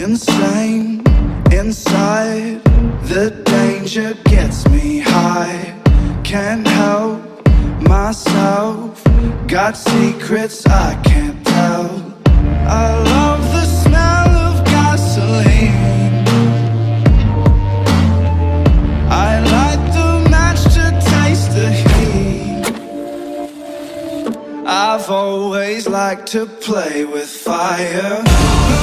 insane inside. The danger gets me high. Can't help myself. Got secrets I can't tell. I love the smell of gasoline. I light the match to taste the heat. I've always liked to play with fire.